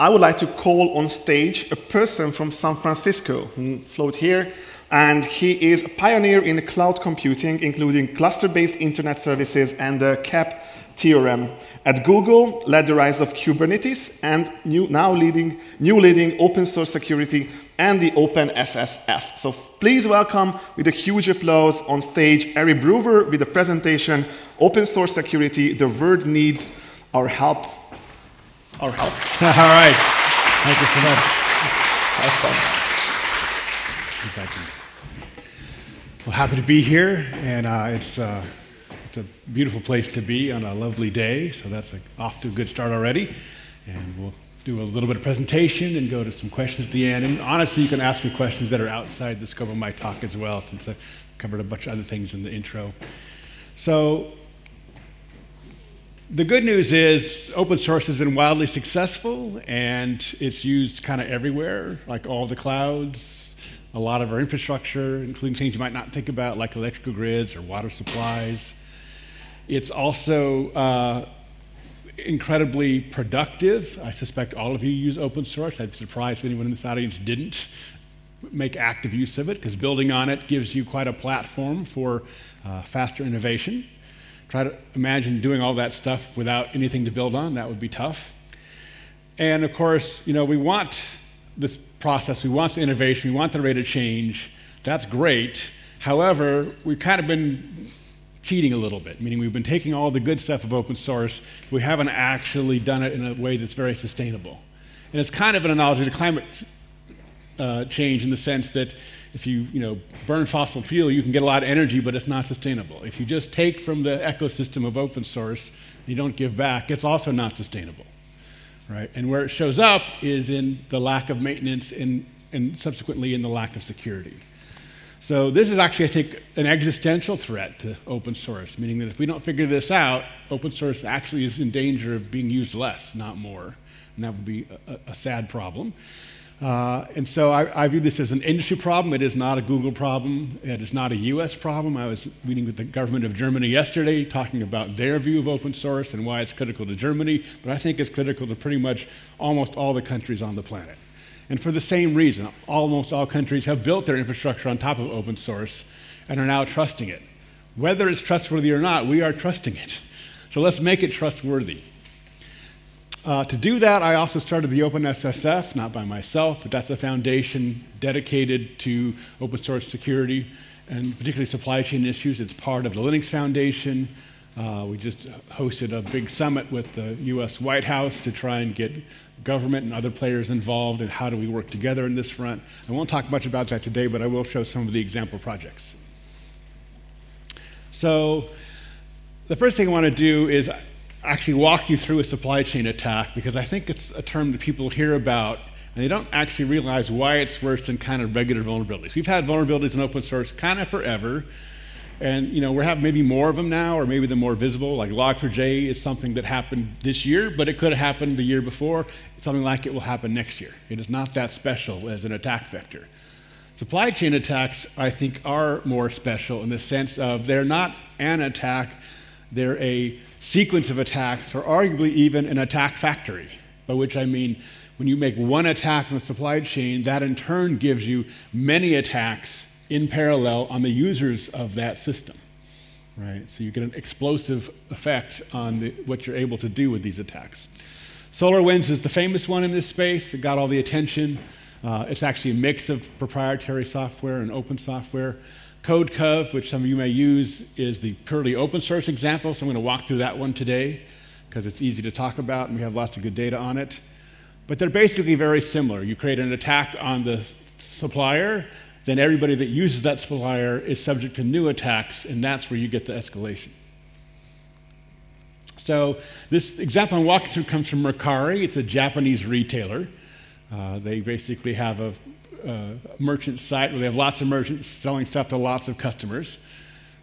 I would like to call on stage a person from San Francisco who float here, and he is a pioneer in cloud computing, including cluster-based internet services and the CAP theorem. At Google, led the rise of Kubernetes and new, now leading, new leading open source security and the OpenSSF. So please welcome with a huge applause on stage Eric Brewer with the presentation Open Source Security, the world needs our help our help. All right. Thank you so much. Have fun. Thank you. Well, happy to be here, and uh, it's, uh, it's a beautiful place to be on a lovely day, so that's a, off to a good start already. And we'll do a little bit of presentation and go to some questions at the end. And honestly, you can ask me questions that are outside the scope of my talk as well, since I've covered a bunch of other things in the intro. So the good news is open source has been wildly successful and it's used kind of everywhere, like all the clouds, a lot of our infrastructure, including things you might not think about, like electrical grids or water supplies. It's also uh, incredibly productive. I suspect all of you use open source. I'd be surprised if anyone in this audience didn't make active use of it, because building on it gives you quite a platform for uh, faster innovation. Try to imagine doing all that stuff without anything to build on. That would be tough. And of course, you know, we want this process, we want the innovation, we want the rate of change. That's great. However, we've kind of been cheating a little bit, meaning we've been taking all the good stuff of open source, we haven't actually done it in a way that's very sustainable. And it's kind of an analogy to climate uh, change in the sense that if you, you know, burn fossil fuel, you can get a lot of energy, but it's not sustainable. If you just take from the ecosystem of open source, you don't give back, it's also not sustainable. Right? And where it shows up is in the lack of maintenance and, and subsequently in the lack of security. So this is actually, I think, an existential threat to open source, meaning that if we don't figure this out, open source actually is in danger of being used less, not more. And that would be a, a sad problem. Uh, and so I, I, view this as an industry problem. It is not a Google problem. It is not a US problem. I was meeting with the government of Germany yesterday talking about their view of open source and why it's critical to Germany, but I think it's critical to pretty much almost all the countries on the planet. And for the same reason, almost all countries have built their infrastructure on top of open source and are now trusting it. Whether it's trustworthy or not, we are trusting it. So let's make it trustworthy. Uh, to do that, I also started the OpenSSF, not by myself, but that's a foundation dedicated to open source security and particularly supply chain issues. It's part of the Linux Foundation. Uh, we just hosted a big summit with the US White House to try and get government and other players involved and how do we work together in this front. I won't talk much about that today, but I will show some of the example projects. So the first thing I want to do is actually walk you through a supply chain attack because I think it's a term that people hear about and they don't actually realize why it's worse than kind of regular vulnerabilities. We've had vulnerabilities in open source kind of forever. And you know, we have maybe more of them now, or maybe they're more visible. Like Log4j is something that happened this year, but it could have happened the year before. Something like it will happen next year. It is not that special as an attack vector. Supply chain attacks, I think, are more special in the sense of they're not an attack, they're a sequence of attacks, or arguably even an attack factory, by which I mean when you make one attack on the supply chain, that in turn gives you many attacks in parallel on the users of that system. Right? So you get an explosive effect on the, what you're able to do with these attacks. SolarWinds is the famous one in this space that got all the attention. Uh, it's actually a mix of proprietary software and open software. CodeCov, which some of you may use, is the purely open source example, so I'm going to walk through that one today because it's easy to talk about and we have lots of good data on it. But they're basically very similar. You create an attack on the supplier, then everybody that uses that supplier is subject to new attacks, and that's where you get the escalation. So this example I'm walking through comes from Mercari. It's a Japanese retailer. Uh, they basically have a uh, merchant site where they have lots of merchants selling stuff to lots of customers.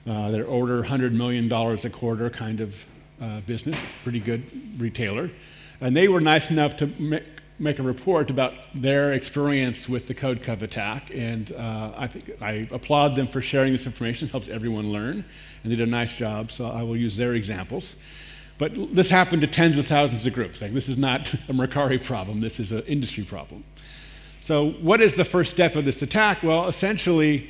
Uh, they order $100 million a quarter kind of uh, business, pretty good retailer. And they were nice enough to make, make a report about their experience with the CodeCov attack. And uh, I, think I applaud them for sharing this information. It helps everyone learn. And they did a nice job, so I will use their examples. But this happened to tens of thousands of groups. Like this is not a Mercari problem. This is an industry problem. So what is the first step of this attack? Well, essentially,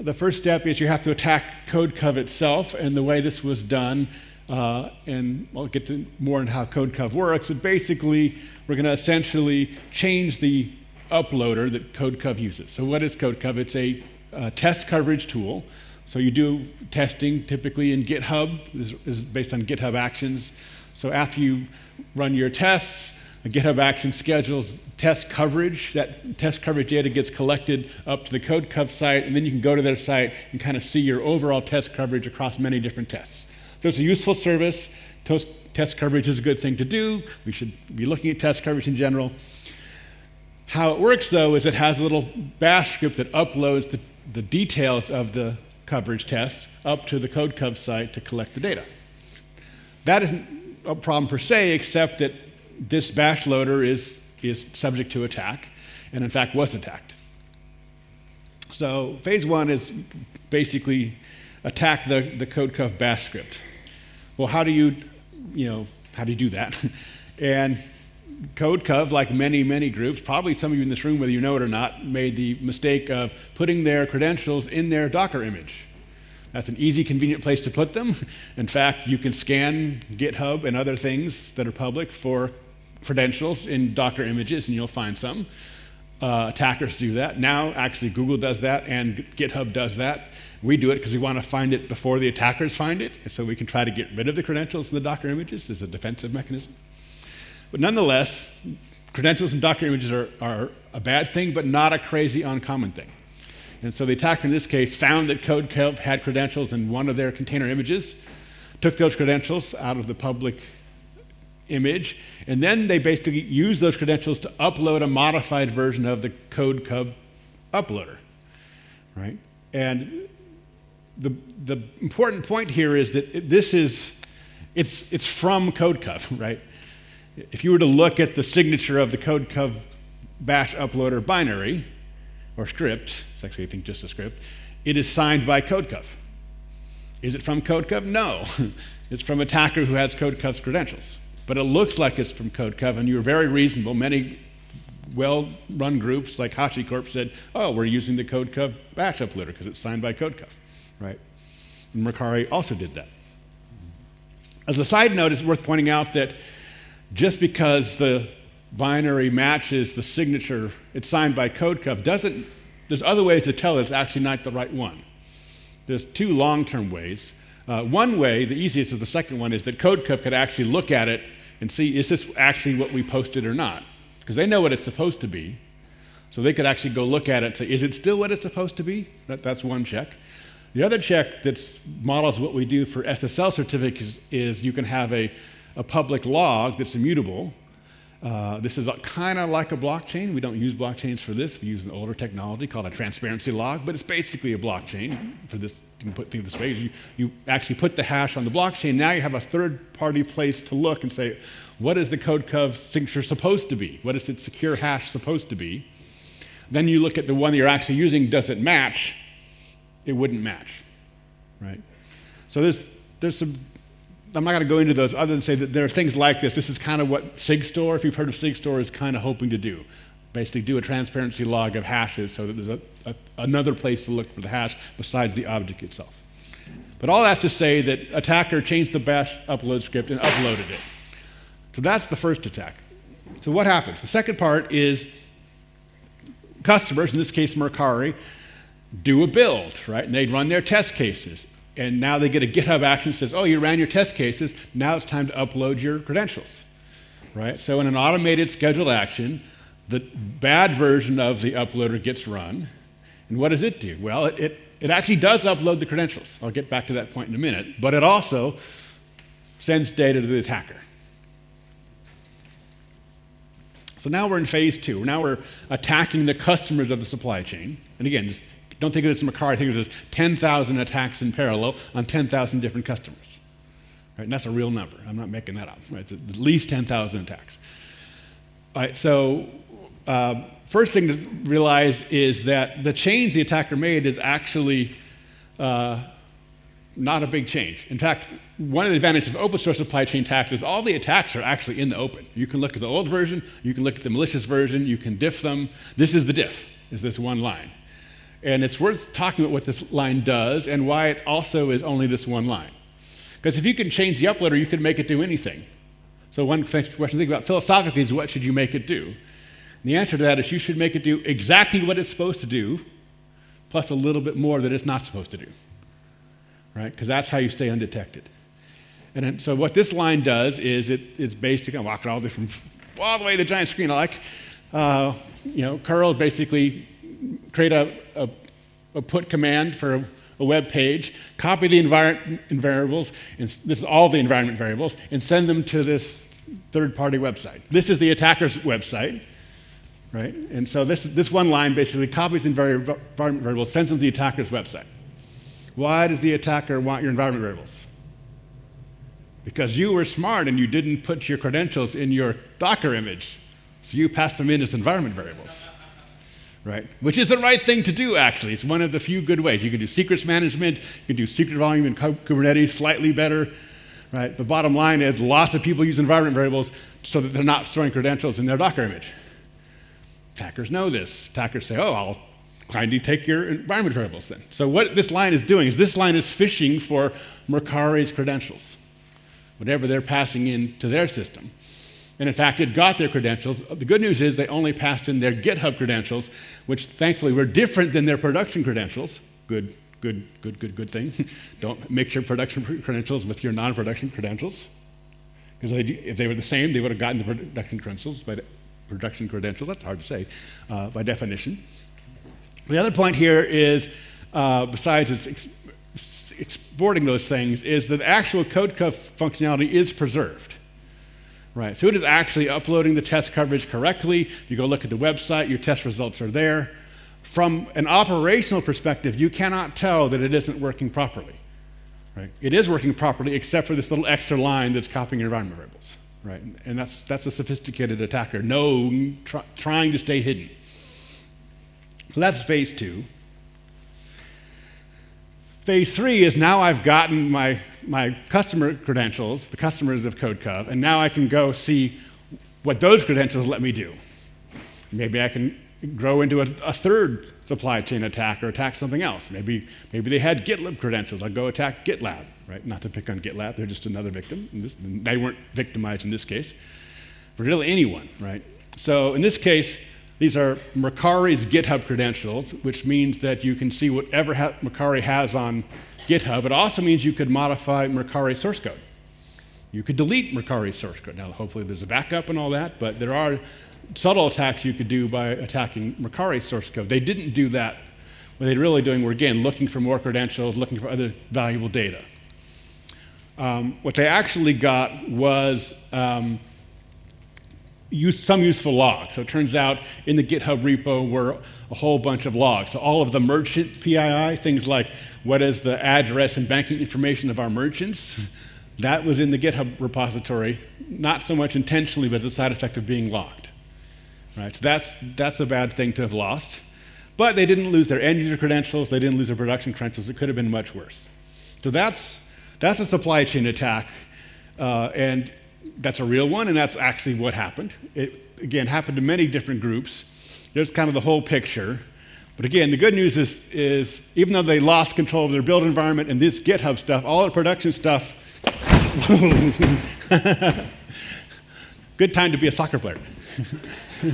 the first step is you have to attack CodeCov itself, and the way this was done, uh, and I'll get to more on how CodeCov works, but basically, we're going to essentially change the uploader that CodeCov uses. So what is CodeCov? It's a uh, test coverage tool. So you do testing typically in GitHub. This is based on GitHub Actions. So after you run your tests, GitHub Action schedules test coverage. That test coverage data gets collected up to the CodeCov site, and then you can go to their site and kind of see your overall test coverage across many different tests. So it's a useful service. Test coverage is a good thing to do. We should be looking at test coverage in general. How it works, though, is it has a little bash script that uploads the, the details of the coverage test up to the CodeCov site to collect the data. That isn't a problem per se, except that this bash loader is, is subject to attack, and in fact was attacked. So phase one is basically attack the, the CodeCov bash script. Well, how do you, you know, how do you do that? and CodeCov, like many, many groups, probably some of you in this room, whether you know it or not, made the mistake of putting their credentials in their Docker image. That's an easy, convenient place to put them. In fact, you can scan GitHub and other things that are public for credentials in Docker images, and you'll find some. Uh, attackers do that. Now, actually, Google does that and GitHub does that. We do it because we want to find it before the attackers find it, and so we can try to get rid of the credentials in the Docker images as a defensive mechanism. But nonetheless, credentials in Docker images are, are a bad thing, but not a crazy uncommon thing. And so the attacker in this case found that CodeCov had credentials in one of their container images, took those credentials out of the public image, and then they basically use those credentials to upload a modified version of the CodeCov uploader, right? And the, the important point here is that this is, it's, it's from CodeCov, right? If you were to look at the signature of the CodeCov bash uploader binary, or script, it's actually, I think, just a script, it is signed by CodeCov. Is it from CodeCov? No. it's from attacker who has CodeCov's credentials but it looks like it's from CodeCov, and you were very reasonable. Many well-run groups like HashiCorp said, oh, we're using the CodeCov bash uploader because it's signed by CodeCov, right? And Mercari also did that. As a side note, it's worth pointing out that just because the binary matches the signature, it's signed by CodeCov, doesn't, there's other ways to tell it's actually not the right one. There's two long-term ways. Uh, one way, the easiest is the second one, is that CodeCov could actually look at it and see is this actually what we posted or not? Because they know what it's supposed to be. So they could actually go look at it and say, is it still what it's supposed to be? That, that's one check. The other check that models what we do for SSL certificates is you can have a, a public log that's immutable. Uh, this is kind of like a blockchain. We don't use blockchains for this. We use an older technology called a transparency log, but it's basically a blockchain for this you can put things this way, you, you actually put the hash on the blockchain. Now you have a third party place to look and say, what is the code CodeCov signature supposed to be? What is its secure hash supposed to be? Then you look at the one that you're actually using, does it match? It wouldn't match, right? So there's, there's some, I'm not going to go into those other than say that there are things like this. This is kind of what SigStore, if you've heard of SigStore, is kind of hoping to do basically do a transparency log of hashes so that there's a, a, another place to look for the hash besides the object itself. But all that to say that attacker changed the bash upload script and uploaded it. So that's the first attack. So what happens? The second part is customers, in this case Mercari, do a build, right? And they'd run their test cases. And now they get a GitHub action that says, oh, you ran your test cases, now it's time to upload your credentials, right? So in an automated scheduled action, the bad version of the uploader gets run. And what does it do? Well, it, it, it, actually does upload the credentials. I'll get back to that point in a minute. But it also sends data to the attacker. So now we're in phase two. Now we're attacking the customers of the supply chain. And again, just don't think of this as Mercari, think of this as 10,000 attacks in parallel on 10,000 different customers. Right? And that's a real number. I'm not making that up. Right? It's at least 10,000 attacks. All right, so uh, first thing to realize is that the change the attacker made is actually uh, not a big change. In fact, one of the advantages of open source supply chain attacks is all the attacks are actually in the open. You can look at the old version, you can look at the malicious version, you can diff them. This is the diff, is this one line. And it's worth talking about what this line does and why it also is only this one line. Because if you can change the uploader, you can make it do anything. So one question to think about philosophically is what should you make it do? And the answer to that is you should make it do exactly what it's supposed to do, plus a little bit more that it's not supposed to do right? Because that's how you stay undetected. And so what this line does is it is basically, I'm walking all the way from all the way to the giant screen, like, uh, you know, curl basically create a, a, a, put command for a, a web page, copy the environment variables, and this is all the environment variables, and send them to this third-party website. This is the attacker's website, right? And so this, this one line basically copies the environment variables, sends them to the attacker's website. Why does the attacker want your environment variables? Because you were smart and you didn't put your credentials in your Docker image. So you passed them in as environment variables. Right? Which is the right thing to do, actually. It's one of the few good ways. You can do secrets management, you can do secret volume in Kubernetes slightly better. Right? The bottom line is lots of people use environment variables so that they're not storing credentials in their Docker image. Attackers know this. Attackers say, oh, I'll kindly take your environment variables then. So what this line is doing is this line is fishing for Mercari's credentials, whatever they're passing into their system. And in fact, it got their credentials. The good news is they only passed in their GitHub credentials, which thankfully were different than their production credentials. Good, good, good, good, good thing. Don't mix your production credentials with your non-production credentials. Because if they were the same, they would have gotten the production credentials, but production credentials, that's hard to say uh, by definition. The other point here is, uh, besides its ex exporting those things, is that the actual code functionality is preserved. Right, so it is actually uploading the test coverage correctly. If You go look at the website, your test results are there. From an operational perspective, you cannot tell that it isn't working properly. Right? It is working properly, except for this little extra line that's copying your environment variables. Right? And that's, that's a sophisticated attacker, no, try, trying to stay hidden. So that's phase two. Phase three is now I've gotten my, my customer credentials, the customers of CodeCov, and now I can go see what those credentials let me do. Maybe I can grow into a, a, third supply chain attack or attack something else. Maybe, maybe they had GitLab credentials. I'll go attack GitLab, right? Not to pick on GitLab, they're just another victim. This, they weren't victimized in this case, but really anyone, right? So in this case, these are Mercari's GitHub credentials, which means that you can see whatever ha Mercari has on GitHub. It also means you could modify Mercari source code. You could delete Mercari source code. Now, hopefully there's a backup and all that, but there are subtle attacks you could do by attacking Mercari source code. They didn't do that. What they're really doing were, again, looking for more credentials, looking for other valuable data. Um, what they actually got was um, use, some useful logs. So it turns out in the GitHub repo were a whole bunch of logs. So all of the merchant PII, things like what is the address and banking information of our merchants, that was in the GitHub repository, not so much intentionally, but as a side effect of being locked. Right? So that's, that's a bad thing to have lost. But they didn't lose their end user credentials, they didn't lose their production credentials. It could have been much worse. So that's, that's a supply chain attack. Uh, and that's a real one, and that's actually what happened. It, again, happened to many different groups. There's kind of the whole picture. But again, the good news is, is even though they lost control of their build environment and this GitHub stuff, all the production stuff, good time to be a soccer player.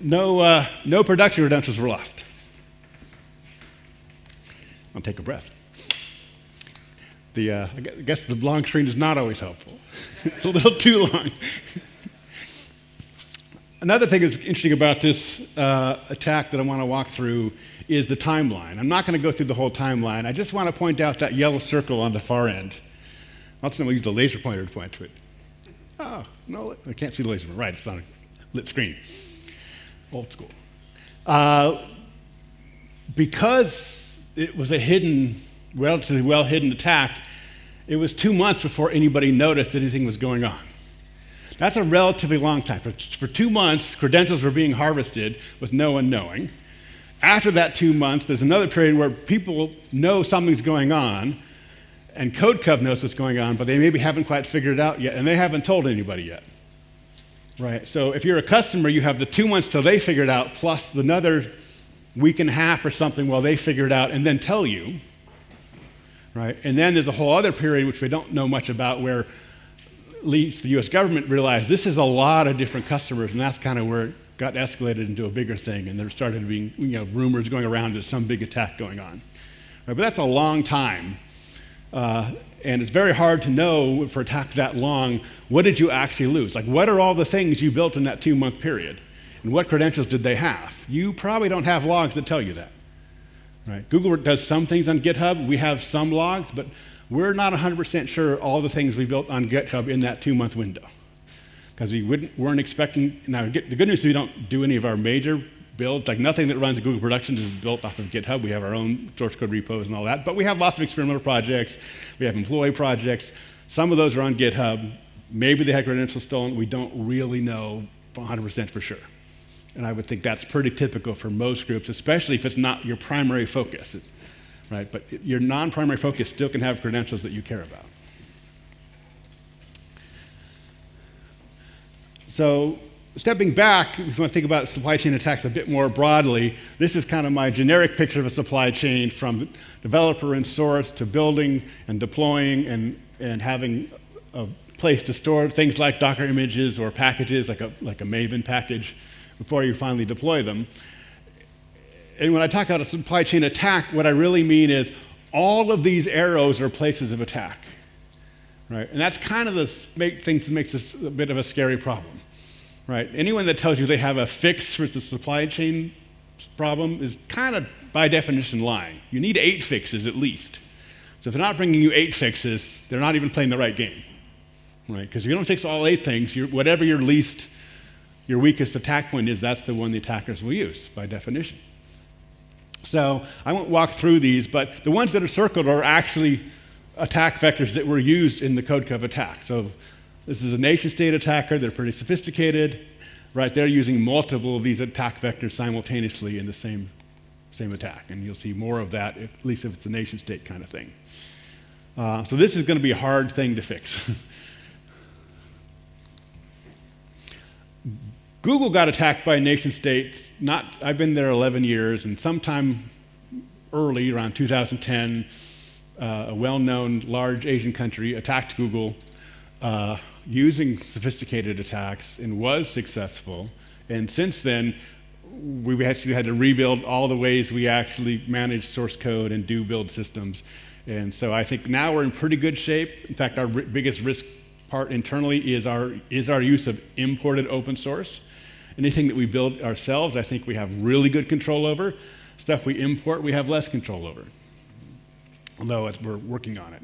no, uh, no production credentials were lost. I'll take a breath. The, uh, I guess the long screen is not always helpful. it's a little too long. Another thing that's interesting about this uh, attack that I want to walk through is the timeline. I'm not going to go through the whole timeline. I just want to point out that yellow circle on the far end. I'll just use the laser pointer to point to it. Oh, no, I can't see the laser pointer. Right, it's on a lit screen. Old school. Uh, because it was a hidden relatively well hidden attack, it was two months before anybody noticed that anything was going on. That's a relatively long time. For, for two months, credentials were being harvested with no one knowing. After that two months, there's another period where people know something's going on, and CodeCov knows what's going on, but they maybe haven't quite figured it out yet, and they haven't told anybody yet. Right? So if you're a customer, you have the two months till they figure it out, plus another week and a half or something while they figure it out and then tell you. Right? And then there's a whole other period which we don't know much about where least the US government realized this is a lot of different customers, and that's kind of where it got escalated into a bigger thing, and there started being you know, rumors going around there's some big attack going on. Right? But that's a long time. Uh, and it's very hard to know for attack that long what did you actually lose like what are all the things you built in that two month period and what credentials did they have you probably don't have logs that tell you that right google does some things on github we have some logs but we're not 100% sure all the things we built on github in that two month window because we weren't expecting now the good news is we don't do any of our major builds. Like nothing that runs Google Productions is built off of GitHub. We have our own source code repos and all that. But we have lots of experimental projects. We have employee projects. Some of those are on GitHub. Maybe they had credentials stolen. We don't really know 100% for sure. And I would think that's pretty typical for most groups, especially if it's not your primary focus. Right? But your non primary focus still can have credentials that you care about. So stepping back, if you want to think about supply chain attacks a bit more broadly, this is kind of my generic picture of a supply chain from developer and source to building and deploying and, and having a place to store things like Docker images or packages, like a, like a Maven package, before you finally deploy them. And when I talk about a supply chain attack, what I really mean is all of these arrows are places of attack. Right? And that's kind of the make, things that makes this a bit of a scary problem right? Anyone that tells you they have a fix for the supply chain problem is kind of, by definition, lying. You need eight fixes at least. So if they're not bringing you eight fixes, they're not even playing the right game, right? Because if you don't fix all eight things, your whatever your least, your weakest attack point is, that's the one the attackers will use by definition. So I won't walk through these, but the ones that are circled are actually attack vectors that were used in the CodeCov attack. So this is a nation state attacker. They're pretty sophisticated. Right? They're using multiple of these attack vectors simultaneously in the same, same attack. And you'll see more of that, at least if it's a nation state kind of thing. Uh, so this is going to be a hard thing to fix. Google got attacked by nation states. Not, I've been there 11 years, and sometime early, around 2010, uh, a well-known large Asian country attacked Google uh, using sophisticated attacks and was successful. And since then, we actually had to rebuild all the ways we actually manage source code and do build systems. And so I think now we're in pretty good shape. In fact, our biggest risk part internally is our, is our use of imported open source. Anything that we build ourselves, I think we have really good control over. Stuff we import, we have less control over, although we're working on it.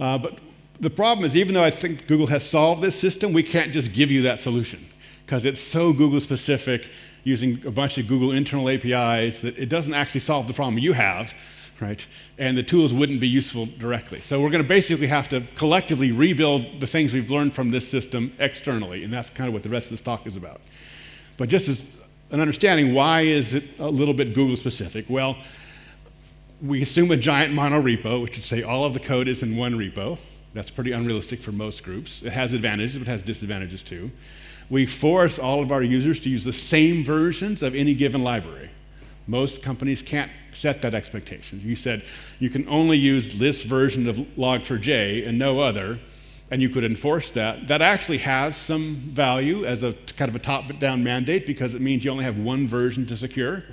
Uh, but the problem is, even though I think Google has solved this system, we can't just give you that solution because it's so Google specific using a bunch of Google internal APIs that it doesn't actually solve the problem you have, right? And the tools wouldn't be useful directly. So we're going to basically have to collectively rebuild the things we've learned from this system externally, and that's kind of what the rest of this talk is about. But just as an understanding, why is it a little bit Google specific? Well, we assume a giant monorepo, which would say all of the code is in one repo. That's pretty unrealistic for most groups. It has advantages, but it has disadvantages too. We force all of our users to use the same versions of any given library. Most companies can't set that expectation. You said you can only use this version of log4j and no other, and you could enforce that. That actually has some value as a kind of a top-down mandate because it means you only have one version to secure.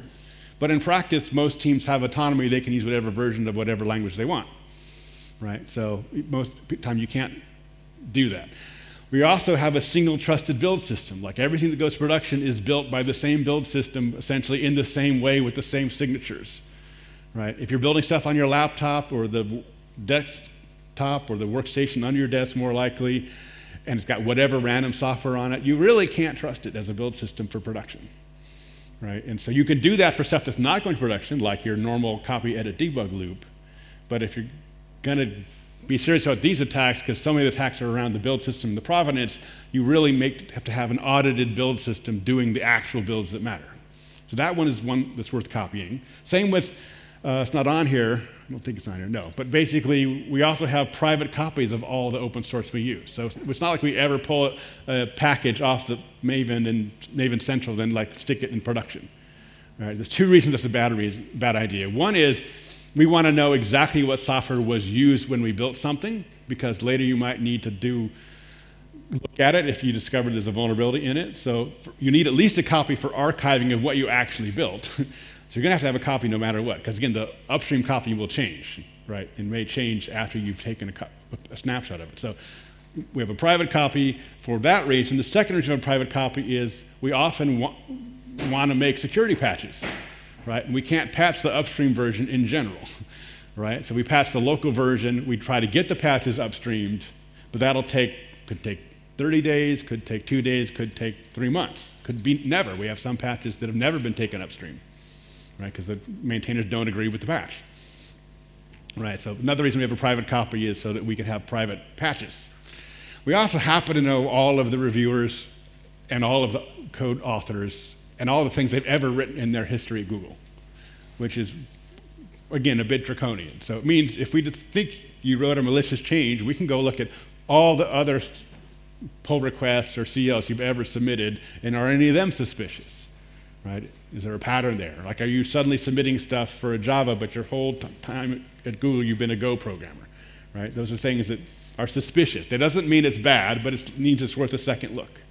But in practice, most teams have autonomy. They can use whatever version of whatever language they want right? So most time you can't do that. We also have a single trusted build system. Like everything that goes to production is built by the same build system, essentially in the same way with the same signatures, right? If you're building stuff on your laptop or the desktop or the workstation under your desk, more likely, and it's got whatever random software on it, you really can't trust it as a build system for production, right? And so you can do that for stuff that's not going to production, like your normal copy, edit, debug loop. But if you're going to be serious about these attacks because so many of the attacks are around the build system and the provenance, you really make, have to have an audited build system doing the actual builds that matter. So that one is one that's worth copying. Same with, uh, it's not on here, I don't think it's on here, no. But basically, we also have private copies of all the open source we use. So it's not like we ever pull a, package off the Maven and Maven Central and like stick it in production. All right, there's two reasons that's a bad, reason, bad idea. One is we want to know exactly what software was used when we built something, because later you might need to do look at it if you discover there's a vulnerability in it. So you need at least a copy for archiving of what you actually built. so you're going to have to have a copy no matter what, because again, the upstream copy will change, right? It may change after you've taken a, a, snapshot of it. So we have a private copy for that reason. The second reason of a private copy is we often wa want to make security patches, right? And we can't patch the upstream version in general, right? So we patch the local version. We try to get the patches upstreamed, but that'll take could take 30 days, could take two days, could take three months, could be never. We have some patches that have never been taken upstream, right? Because the maintainers don't agree with the patch. Right, so another reason we have a private copy is so that we can have private patches. We also happen to know all of the reviewers and all of the code authors and all the things they've ever written in their history at Google, which is, again, a bit draconian. So it means if we think you wrote a malicious change, we can go look at all the other pull requests or CLs you've ever submitted, and are any of them suspicious? Right? Is there a pattern there? Like, are you suddenly submitting stuff for a Java, but your whole time at Google you've been a Go programmer? Right? Those are things that are suspicious. That doesn't mean it's bad, but it means it's worth a second look.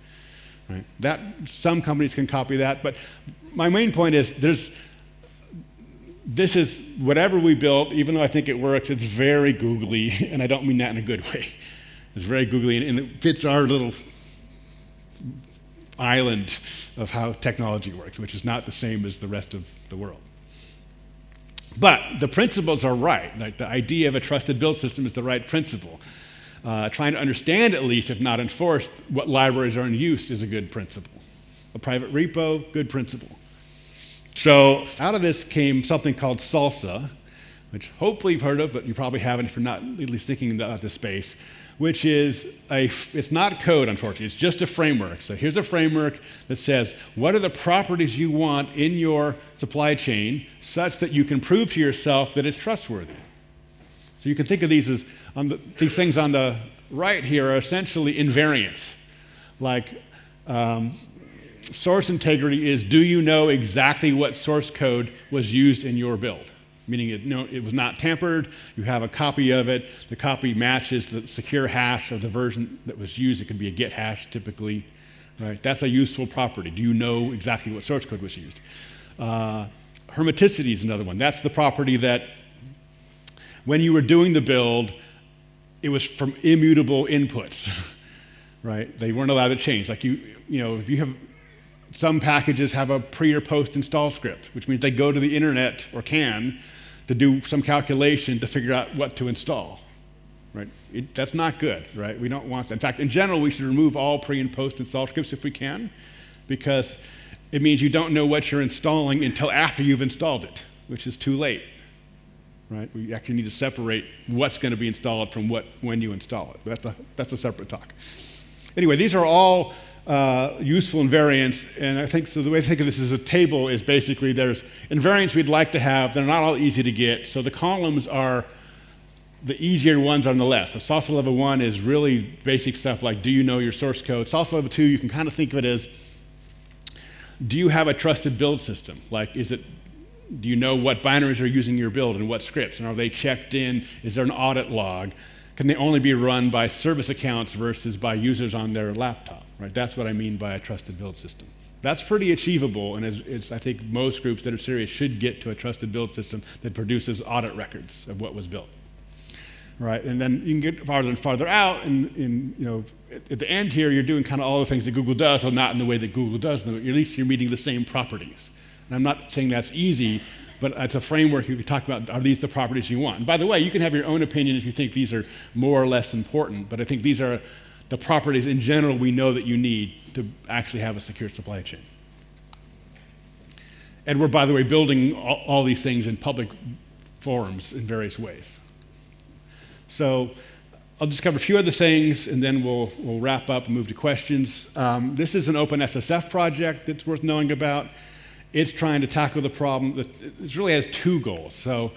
Right? That some companies can copy that, but my main point is there's this is whatever we built, even though I think it works, it's very googly, and I don't mean that in a good way. It's very googly and, it fits our little island of how technology works, which is not the same as the rest of the world. But the principles are right. Like the idea of a trusted build system is the right principle. Uh, trying to understand, at least, if not enforce, what libraries are in use is a good principle. A private repo, good principle. So out of this came something called SLSA, which hopefully you've heard of, but you probably haven't if you're not at least thinking about this space which is a, it's not code, unfortunately, it's just a framework. So here's a framework that says what are the properties you want in your supply chain such that you can prove to yourself that it's trustworthy. So you can think of these as, the, these things on the right here are essentially invariants. Like um, source integrity is do you know exactly what source code was used in your build? Meaning it, no, it was not tampered. You have a copy of it. The copy matches the secure hash of the version that was used. It could be a git hash typically. Right? That's a useful property. Do you know exactly what source code was used? Uh, hermeticity is another one. That's the property that when you were doing the build, it was from immutable inputs. right? They weren't allowed to change. Like you, you know, if you have some packages have a pre or post install script, which means they go to the internet or can to do some calculation to figure out what to install. Right? It, that's not good, right? We don't want that. In fact, in general, we should remove all pre and post install scripts if we can, because it means you don't know what you're installing until after you've installed it, which is too late. Right? We actually need to separate what's going to be installed from what when you install it. That's a, that's a separate talk. Anyway, these are all uh, useful invariants. And I think so. The way to think of this as a table is basically there's invariants we'd like to have. They're not all easy to get. So the columns are the easier ones on the left. So SLSA level one is really basic stuff like do you know your source code? SLSA level two, you can kind of think of it as do you have a trusted build system? Like, is it do you know what binaries are using your build and what scripts? And are they checked in? Is there an audit log? Can they only be run by service accounts versus by users on their laptop? Right? That's what I mean by a trusted build system. That's pretty achievable, and it's, it's, I think most groups that are serious should get to a trusted build system that produces audit records of what was built. Right, and then you can get farther and farther out, and, and you know, at, at, the end here, you're doing kind of all the things that Google does, well, not in the way that Google does them. At least you're meeting the same properties. And I'm not saying that's easy, but it's a framework you can talk about are these the properties you want? And by the way, you can have your own opinion if you think these are more or less important, but I think these are the properties in general we know that you need to actually have a secure supply chain. And we're, by the way, building all, all these things in public forums in various ways. So I'll just cover a few other things and then we'll, we'll wrap up and move to questions. Um, this is an OpenSSF project that's worth knowing about. it's trying to tackle the problem. That it really has two goals. So,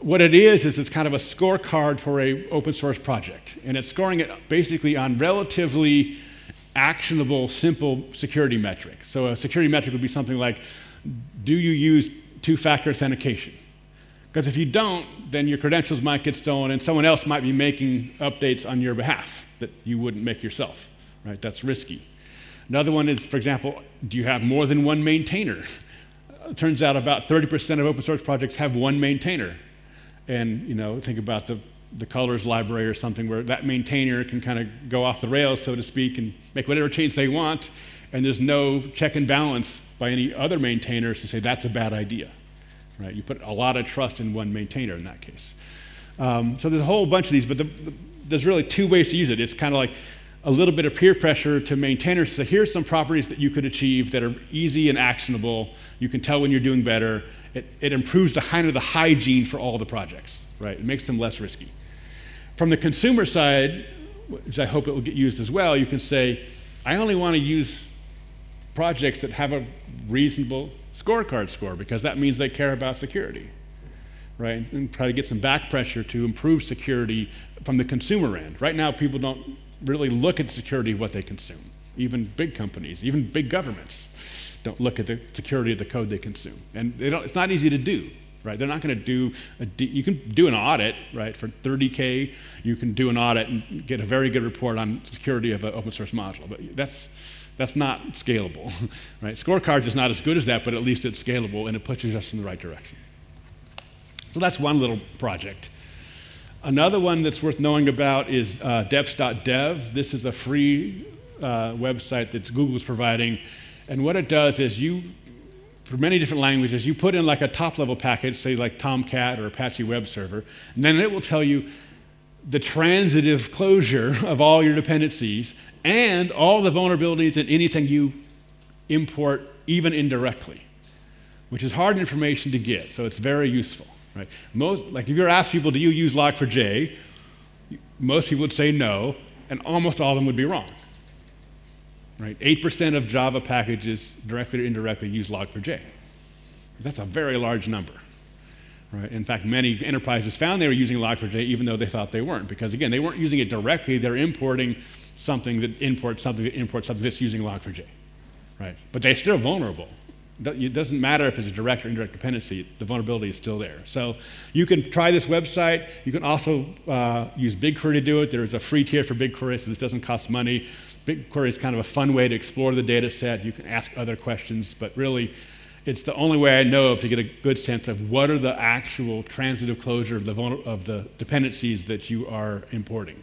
what it is is it's kind of a scorecard for a open source project, and it's scoring it basically on relatively actionable, simple security metrics. So, a security metric would be something like, do you use two-factor authentication? Because if you don't, then your credentials might get stolen, and someone else might be making updates on your behalf that you wouldn't make yourself. Right? That's risky. Another one is, for example, do you have more than one maintainer? Turns out about 30% of open source projects have one maintainer. And you know, think about the, the colors library or something where that maintainer can kind of go off the rails, so to speak, and make whatever change they want, and there's no check and balance by any other maintainers to say that's a bad idea. Right? You put a lot of trust in one maintainer in that case. Um, so there's a whole bunch of these, but the, the, there's really two ways to use it. It's kind of like a little bit of peer pressure to maintainers. So here's some properties that you could achieve that are easy and actionable. You can tell when you're doing better. It, it improves the kind of the hygiene for all the projects, right? It makes them less risky. From the consumer side, which I hope it will get used as well, you can say, I only want to use projects that have a reasonable scorecard score because that means they care about security, right? And try to get some back pressure to improve security from the consumer end. Right now, people don't really look at the security of what they consume. Even big companies, even big governments don't look at the security of the code they consume. And they it's not easy to do, right? They're not going to do a, you can do an audit, right? For 30K, you can do an audit and get a very good report on security of an open source module. But that's, that's not scalable, right? Scorecards is not as good as that, but at least it's scalable and it pushes us in the right direction. So that's one little project. Another one that's worth knowing about is uh. This is a free uh, website that Google is providing. And what it does is you, for many different languages, you put in like a top level package, say like Tomcat or Apache Web Server, and then it will tell you the transitive closure of all your dependencies and all the vulnerabilities in anything you import, even indirectly, which is hard information to get, so it's very useful. Right? Most, like if you're asked people, do you use Log4j? Most people would say no, and almost all of them would be wrong. Right? 8% of Java packages, directly or indirectly, use Log4j. That's a very large number. Right? In fact, many enterprises found they were using Log4j even though they thought they weren't, because again, they weren't using it directly, they're importing something that imports something that imports something that's using Log4j. Right? But they're still vulnerable. It doesn't matter if it's a direct or indirect dependency, the vulnerability is still there. So you can try this website. You can also uh, use BigQuery to do it. There is a free tier for BigQuery, so this doesn't cost money. BigQuery is kind of a fun way to explore the data set. You can ask other questions, but really, it's the only way I know of to get a good sense of what are the actual transitive closure of the, of the dependencies that you are importing.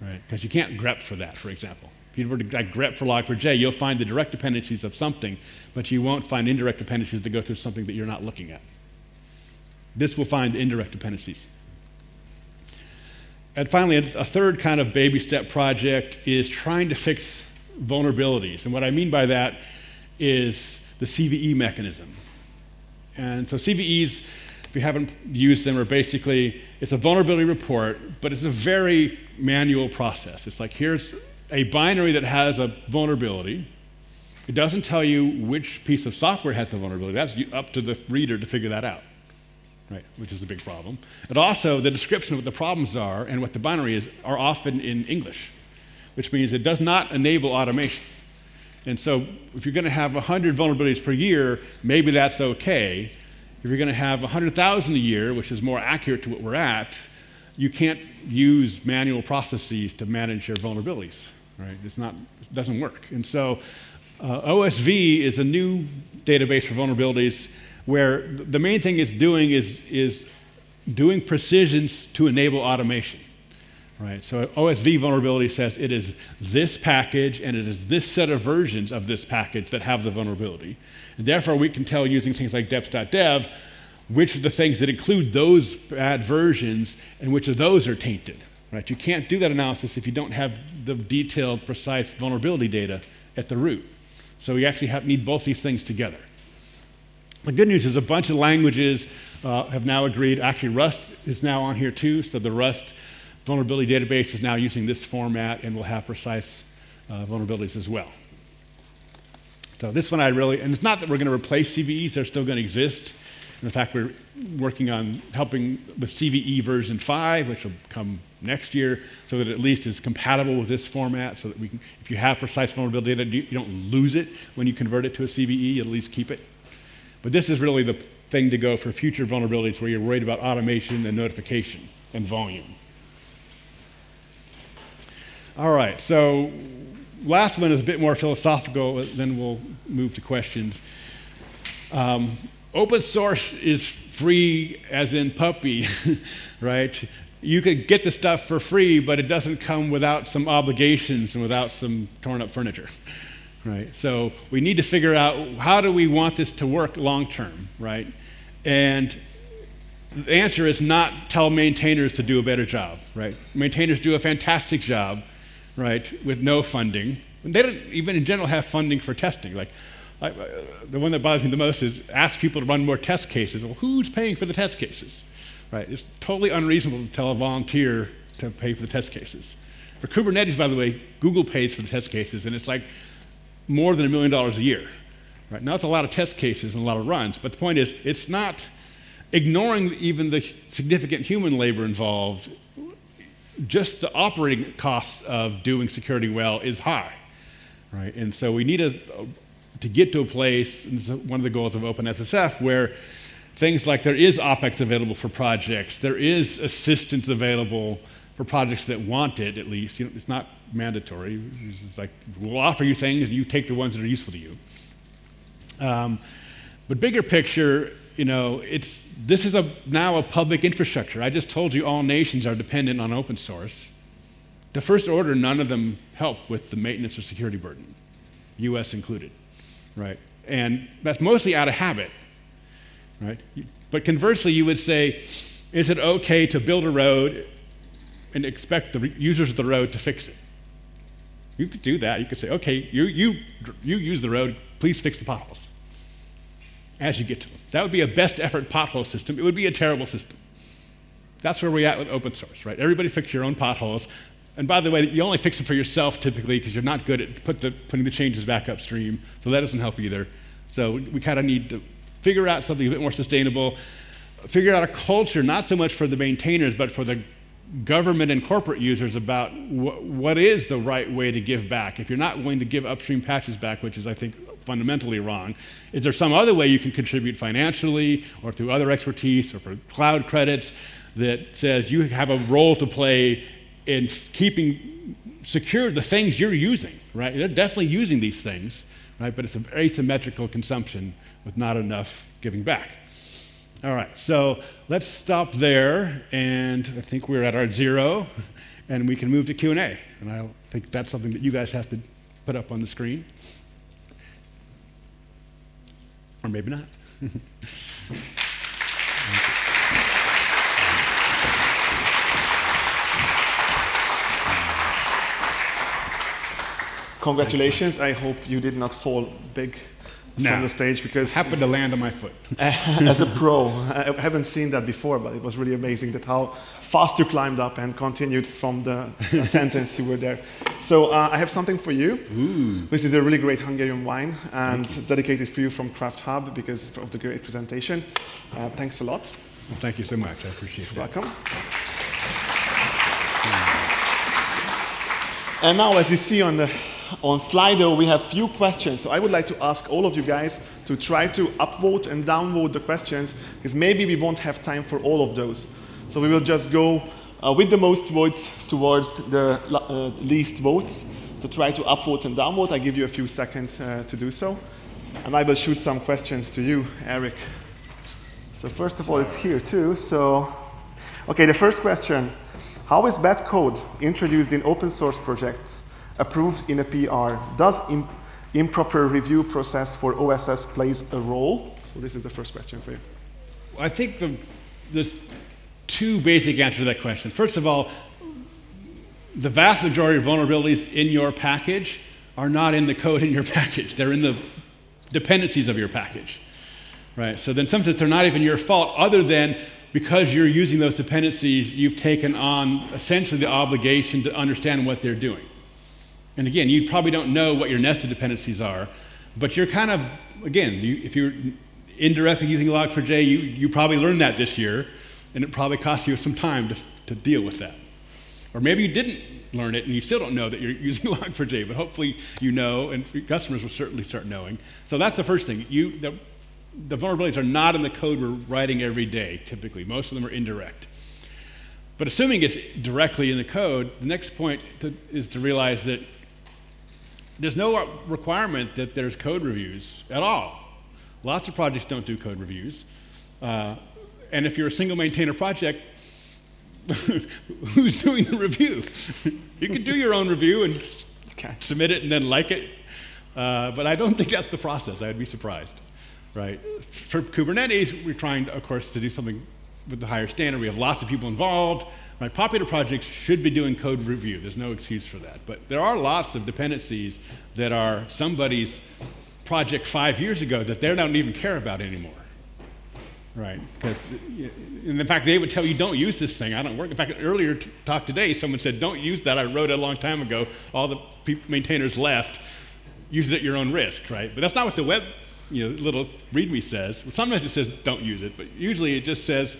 Right? Because you can't grep for that, for example. If you were to grep for log4j, you'll find the direct dependencies of something, but you won't find indirect dependencies that go through something that you're not looking at. This will find the indirect dependencies. And finally, a third kind of baby step project is trying to fix vulnerabilities. And what I mean by that is the CVE mechanism. And so CVEs, if you haven't used them, are basically, it's a vulnerability report, but it's a very manual process. It's like, here's a binary that has a vulnerability. It doesn't tell you which piece of software has the vulnerability. That's up to the reader to figure that out, right? Which is a big problem. And also, the description of what the problems are and what the binary is are often in English, which means it does not enable automation. And so, if you're going to have 100 vulnerabilities per year, maybe that's okay. If you're going to have 100,000 a year, which is more accurate to what we're at, you can't use manual processes to manage your vulnerabilities right? It's not, it doesn't work. And so uh, OSV is a new database for vulnerabilities where the main thing it's doing is, is doing precisions to enable automation. Right, so OSV vulnerability says it is this package and it is this set of versions of this package that have the vulnerability. And therefore, we can tell using things like deps.dev which are the things that include those bad versions and which of those are tainted. Right? You can't do that analysis if you don't have the detailed, precise vulnerability data at the root. So we actually have, need both these things together. The good news is a bunch of languages uh, have now agreed. Actually, Rust is now on here too. So the Rust vulnerability database is now using this format and will have precise uh, vulnerabilities as well. So this one I really, and it's not that we're going to replace CVEs, they're still going to exist. in fact, we're working on helping with CVE version 5, which will come next year, so that at least is compatible with this format, so that we can, if you have precise vulnerability data, you don't lose it when you convert it to a CVE, you at least keep it. But this is really the thing to go for future vulnerabilities where you're worried about automation and notification and volume. All right, so last one is a bit more philosophical, then we'll move to questions. Um, open source is free as in puppy, right? You could get the stuff for free, but it doesn't come without some obligations and without some torn up furniture, right? So we need to figure out how do we want this to work long term, right? And the answer is not tell maintainers to do a better job, right? Maintainers do a fantastic job, right, with no funding. And they don't even in general have funding for testing. Like, I, uh, the one that bothers me the most is ask people to run more test cases. Well, who's paying for the test cases? Right? It's totally unreasonable to tell a volunteer to pay for the test cases. For Kubernetes, by the way, Google pays for the test cases, and it's like more than a million dollars a year. Right? Now, it's a lot of test cases and a lot of runs, but the point is, it's not ignoring even the significant human labor involved. Just the operating costs of doing security well is high. Right? And so we need a, to get to a place, and this is one of the goals of OpenSSF, where things like there is OPEX available for projects, there is assistance available for projects that want it at least. You know, it's not mandatory. It's like we'll offer you things, and you take the ones that are useful to you. Um, but bigger picture, you know, it's this is a now a public infrastructure. I just told you all nations are dependent on open source. The first order, none of them help with the maintenance or security burden, U.S. included, right? And that's mostly out of habit, right? But conversely, you would say, is it okay to build a road and expect the users of the road to fix it? You could do that. You could say, okay, you, you, you use the road, please fix the potholes as you get to them. That would be a best effort pothole system. It would be a terrible system. That's where we're at with open source, right? Everybody fix your own potholes. And by the way, you only fix them for yourself typically because you're not good at put the, putting the changes back upstream. So that doesn't help either. So we kind of need to figure out something a bit more sustainable, figure out a culture, not so much for the maintainers, but for the government and corporate users about wh- what is the right way to give back. If you're not willing to give upstream patches back, which is, I think, fundamentally wrong, is there some other way you can contribute financially or through other expertise or for cloud credits that says you have a role to play in keeping secure the things you're using, right? They're definitely using these things, right? But it's a asymmetrical consumption with not enough giving back. All right, so let's stop there, and I think we're at our zero, and we can move to Q&A. And I think that's something that you guys have to put up on the screen. Or maybe not. Congratulations. I hope you did not fall big no. from the stage because happened to land on my foot. as a pro, I haven't seen that before, but it was really amazing that how fast you climbed up and continued from the sentence you were there. So uh, I have something for you. Ooh. This is a really great Hungarian wine, and it's dedicated for you from Craft Hub because of the great presentation. Uh, thanks a lot. Well, thank you so much. I appreciate it. Welcome. And now, as you see on the on Slido, we have few questions. So I would like to ask all of you guys to try to upvote and downvote the questions, because maybe we won't have time for all of those. So we will just go uh, with the most votes towards the uh, least votes to try to upvote and downvote. I give you a few seconds uh, to do so. And I will shoot some questions to you, Eric. So first of all, it's here too. So, okay, the first question. How is bad code introduced in open source projects? Approved in a PR. Does improper review process for OSS plays a role? So this is the first question for you. I think the, there's two basic answers to that question. First of all, the vast majority of vulnerabilities in your package are not in the code in your package. They're in the dependencies of your package. Right? So then sometimes they're not even your fault other than because you're using those dependencies, you've taken on essentially the obligation to understand what they're doing. And again, you probably don't know what your nested dependencies are, But you're kind of, again, you, if you're indirectly using Log4j, you, you probably learned that this year, and it probably cost you some time to, to deal with that. Or maybe you didn't learn it and you still don't know that you're using Log4j, but hopefully you know, and customers will certainly start knowing. So that's the first thing. You, the, the vulnerabilities are not in the code we're writing every day, typically. Most of them are indirect. But assuming it's directly in the code, the next point to, is to realize that there's no requirement that there's code reviews at all. Lots of projects don't do code reviews. Uh, and if you're a single maintainer project, who's doing the review? you can do your own review and okay. submit it and then like it. Uh, but I don't think that's the process. I would be surprised, right? For Kubernetes, we're trying, of course, to do something with the higher standard. We have lots of people involved. Right? Popular projects should be doing code review. There's no excuse for that. But there are lots of dependencies that are somebody's project five years ago that they don't even care about anymore. Right, because in fact they would tell you don't use this thing. I don't work. In fact, earlier talk today, someone said don't use that. I wrote it a long time ago. All the maintainers left. Use it at your own risk, right? But that's not what the web, you know, little README says. Sometimes it says don't use it, but usually it just says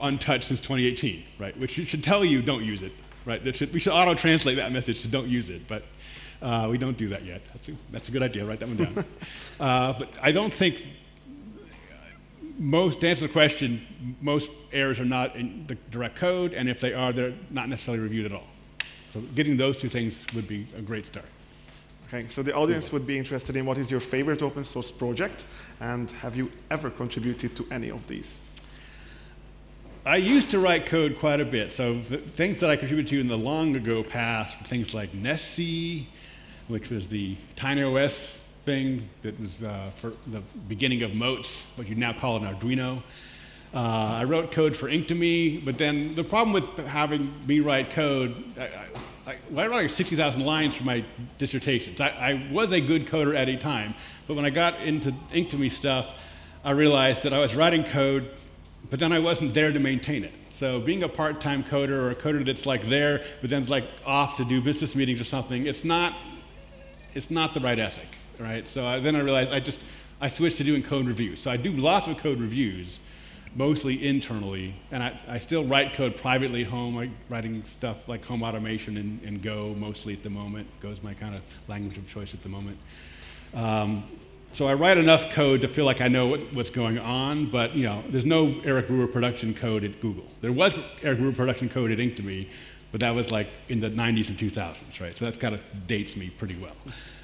untouched since 2018, right? Which should tell you don't use it, right? Should, we should auto translate that message to don't use it, but uh, we don't do that yet. That's a, that's a good idea. Write that one down. uh, but I don't think most, to answer the question, most errors are not in the direct code, and if they are, they're not necessarily reviewed at all. So getting those two things would be a great start. Okay, so the audience would be interested in what is your favorite open source project, and have you ever contributed to any of these? I used to write code quite a bit. So things that I contributed to in the long ago past, things like nesC, which was the TinyOS thing that was uh, for the beginning of Motes, what you now call an Arduino. Uh, I wrote code for Inktomi, but then the problem with having me write code, I, I, I wrote like 60,000 lines for my dissertations. I, I, was a good coder at a time, but when I got into Inktomi stuff, I realized that I was writing code, but then I wasn't there to maintain it. So being a part-time coder or a coder that's like there, but then like off to do business meetings or something, it's not it's not the right ethic, right? So I, then I realized I just, I switched to doing code reviews. So I do lots of code reviews, mostly internally, and I, I still write code privately at home, like writing stuff like home automation and, and Go mostly at the moment. Go is my kind of language of choice at the moment. Um, so I write enough code to feel like I know what, what's going on, but you know, there's no Eric Brewer production code at Google. There was Eric Brewer production code at Inktomi, but that was like in the 90s and 2000s, right? So that kind of dates me pretty well.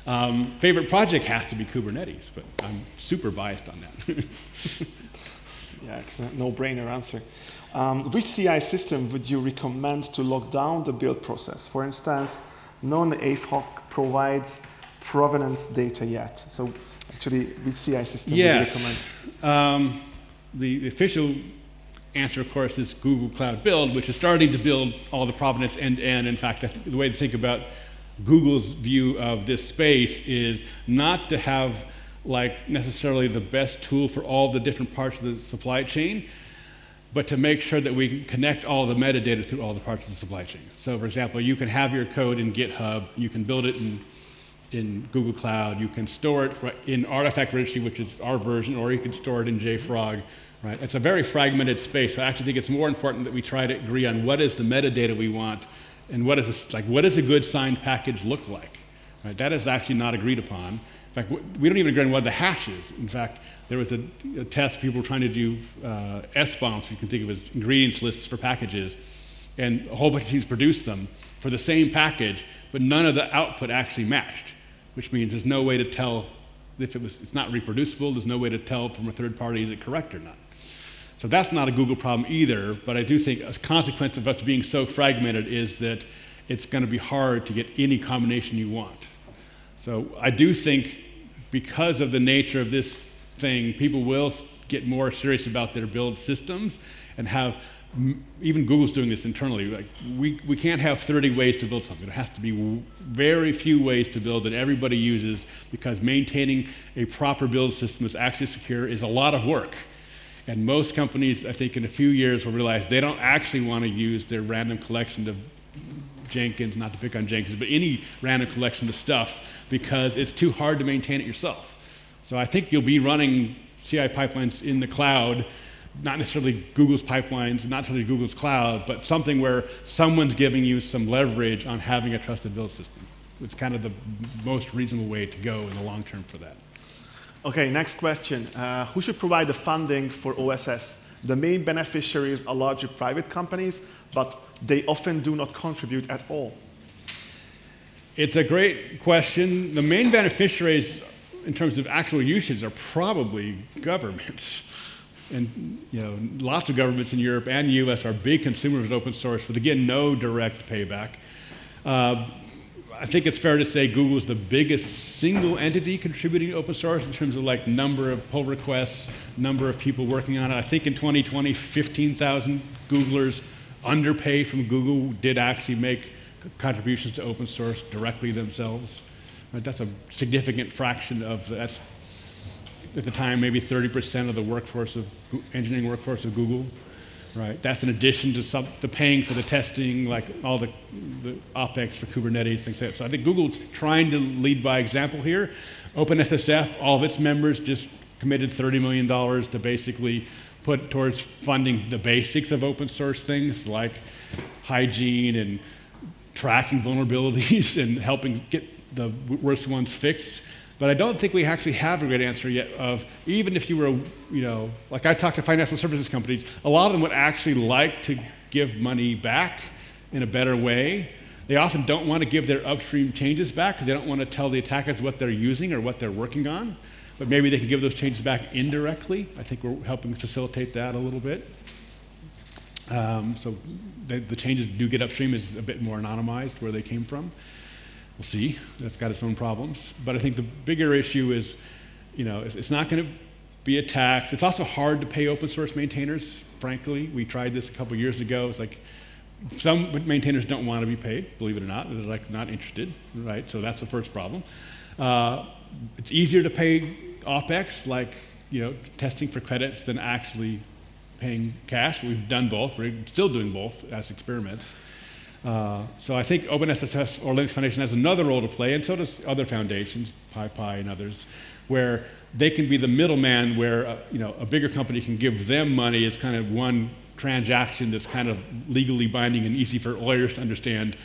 Um, favorite project has to be Kubernetes, but I'm super biased on that. yeah, it's a no-brainer answer. Um, which CI system would you recommend to lock down the build process? For instance, AveHawk provides provenance data yet. So actually, which CI system yes. would you recommend? Um, the, the official answer, of course, is Google Cloud Build, which is starting to build all the provenance end to end. In fact, the way to think about Google's view of this space is not to have like necessarily the best tool for all the different parts of the supply chain, but to make sure that we connect all the metadata through all the parts of the supply chain. So for example, you can have your code in GitHub, you can build it in, in Google Cloud, you can store it in Artifact Registry, which is our version, or you can store it in JFrog. Right? It's a very fragmented space, so I actually think it's more important that we try to agree on what is the metadata we want and what is this, like what does a good signed package look like? Right? That is actually not agreed upon. In fact, we don't even agree on what the hash is. In fact, there was a, a test people were trying to do uh, SBOMs, you can think of as ingredients lists for packages, and a whole bunch of teams produced them for the same package, but none of the output actually matched, which means there's no way to tell if it was, it's not reproducible, there's no way to tell from a third party is it correct or not. So that's not a Google problem either, but I do think a consequence of us being so fragmented is that it's going to be hard to get any combination you want. So I do think because of the nature of this thing, people will get more serious about their build systems and have even Google's doing this internally. Like we, we can't have 30 ways to build something. There has to be very few ways to build that everybody uses because maintaining a proper build system that's actually secure is a lot of work. And most companies, I think, in a few years will realize they don't actually want to use their random collection of Jenkins, not to pick on Jenkins, but any random collection of stuff because it's too hard to maintain it yourself. So I think you'll be running CI pipelines in the cloud, not necessarily Google's pipelines, not necessarily Google's cloud, but something where someone's giving you some leverage on having a trusted build system. It's kind of the most reasonable way to go in the long term for that. Okay, next question. Uh, who should provide the funding for OSS? The main beneficiaries are largely private companies, but they often do not contribute at all. It's a great question. The main beneficiaries in terms of actual usage are probably governments. And you know, lots of governments in Europe and the US are big consumers of open source but again, no direct payback. Uh, I think it's fair to say Google is the biggest single entity contributing to open source in terms of like number of pull requests, number of people working on it. I think in 2020, 15,000 Googlers underpay from Google did actually make contributions to open source directly themselves. Right? That's a significant fraction of that's at the time maybe 30% of the workforce of engineering workforce of Google. Right, that's in addition to some, the paying for the testing, like all the, the OpEx for Kubernetes, things like that. So I think Google's trying to lead by example here. OpenSSF, all of its members just committed $30 million to basically put towards funding the basics of open source things like hygiene and tracking vulnerabilities and helping get the worst ones fixed. But I don't think we actually have a great answer yet of even if you were, you know, like I talked to financial services companies, a lot of them would actually like to give money back in a better way. They often don't want to give their upstream changes back because they don't want to tell the attackers what they're using or what they're working on. But maybe they can give those changes back indirectly. I think we're helping facilitate that a little bit. Um, so the, the changes do get upstream is a bit more anonymized where they came from. We'll see. That's got its own problems. But I think the bigger issue is, you know, it's, it's not going to be a tax. It's also hard to pay open source maintainers, frankly. We tried this a couple years ago. It's like some maintainers don't want to be paid, believe it or not. They're like not interested, right? So that's the first problem. Uh, it's easier to pay OPEX, like, you know, testing for credits than actually paying cash. We've done both. We're still doing both as experiments. Uh, so I think OpenSSF or Linux Foundation has another role to play, and so does other foundations, PyPI and others, where they can be the middleman where uh, you know, a bigger company can give them money as kind of one transaction that's kind of legally binding and easy for lawyers to understand.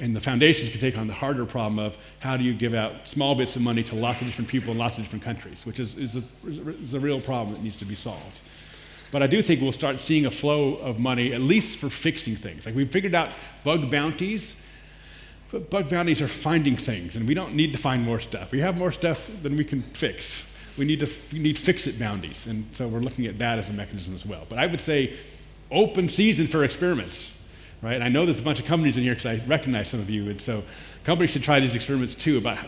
And the foundations can take on the harder problem of how do you give out small bits of money to lots of different people in lots of different countries, which is, is, a, is a real problem that needs to be solved. But I do think we'll start seeing a flow of money, at least for fixing things. Like we figured out bug bounties, but bug bounties are finding things, and we don't need to find more stuff. We have more stuff than we can fix. We need to we need fix-it bounties, and so we're looking at that as a mechanism as well. But I would say open season for experiments, right? And I know there's a bunch of companies in here because I recognize some of you, and so companies should try these experiments too about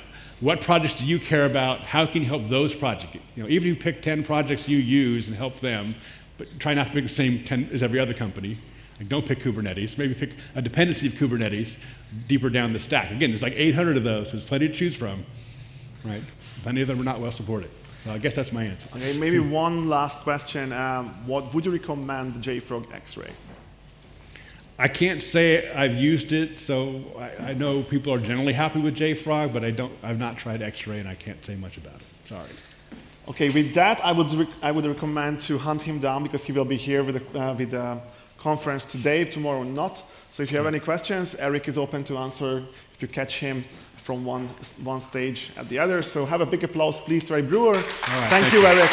what projects do you care about? How can you help those projects? You know, even if you pick 10 projects you use and help them, but try not to pick the same 10 as every other company. Like don't pick Kubernetes. Maybe pick a dependency of Kubernetes deeper down the stack. Again, there's like 800 of those. There's plenty to choose from, right? Plenty of them are not well supported. So I guess that's my answer. Okay, maybe one last question. Um, what would you recommend the JFrog X-Ray? I can't say I've used it, so I, I, know people are generally happy with JFrog, but I don't. I've not tried X-Ray, and I can't say much about it. Sorry. Okay, with that, I would, I would recommend to hunt him down because he will be here with the, uh, with the conference today, tomorrow not. So if you have any questions, Eric is open to answer if you catch him from one, one stage at the other. So have a big applause, please, to Eric Brewer. Right, thank, thank you, you, Eric.